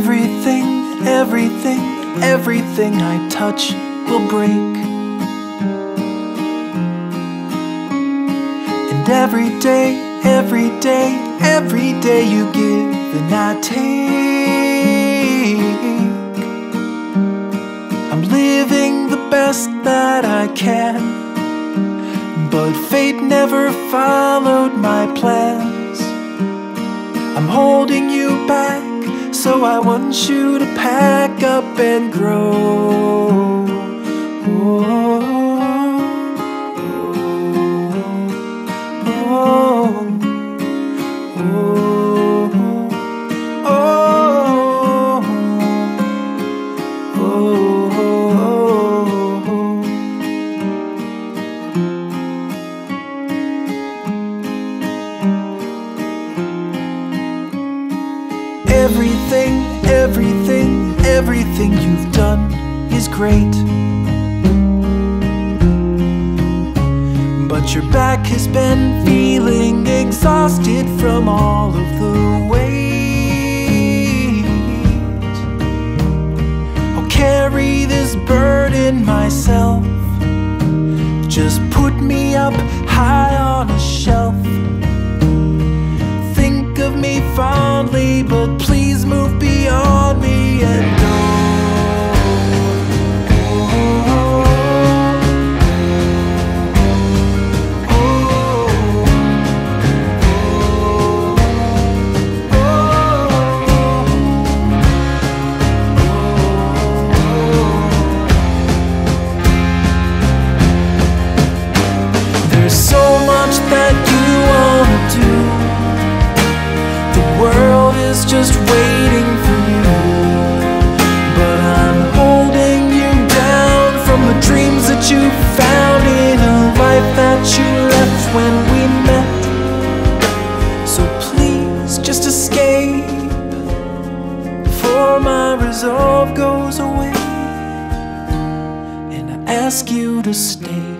everything, everything everything I touch will break. And every day, every day, every day you give and I take. I'm living the best that I can, but fate never followed my plans. I'm holding you back, so I want you to pack up and grow. Oh, oh, oh, oh, oh, oh. Everything, everything you've done is great. But your back has been feeling exhausted from all of the weight. I'll carry this burden myself. Just put me up just waiting for you. But I'm holding you down from the dreams that you found in a life that you left when we met. So please just escape before my resolve goes away. And I ask you to stay.